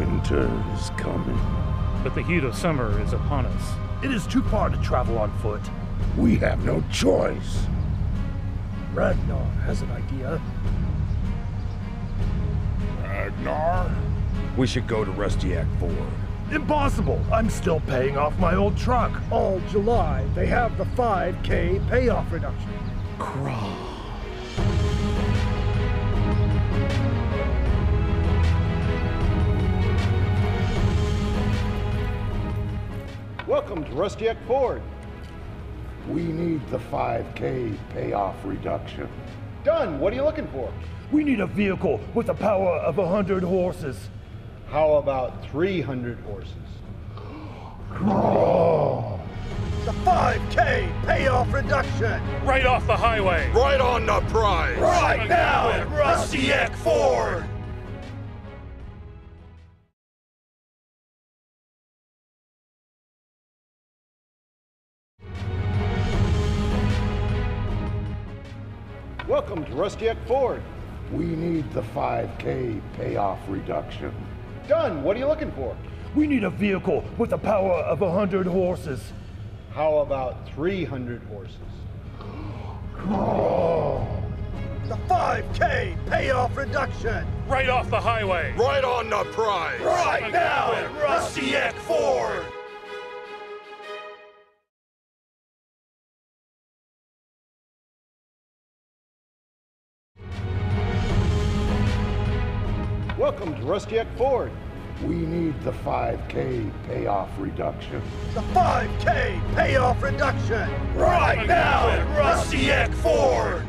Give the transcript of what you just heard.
Winter is coming. But the heat of summer is upon us. It is too far to travel on foot. We have no choice. Ragnar has an idea. Ragnar? We should go to Rustiak 4. Impossible! I'm still paying off my old truck. All July, they have the 5K payoff reduction. Crawl. Welcome to Rusty Eck Ford. We need the 5K payoff reduction. Done. What are you looking for? We need a vehicle with the power of a hundred horses. How about 300 horses? The 5K payoff reduction. Right off the highway! Right on the prize! Right now at Rusty Eck Ford. Welcome to Rusty Eck Ford. We need the 5K payoff reduction. Done. What are you looking for? We need a vehicle with the power of a hundred horses. How about 300 horses? The 5K payoff reduction. Right off the highway! Right on the prize! Right now at Rusty Eck Ford. Welcome to Rusty Eck Ford. We need the 5K payoff reduction. The 5K payoff reduction. Right now at Rusty Eck Ford.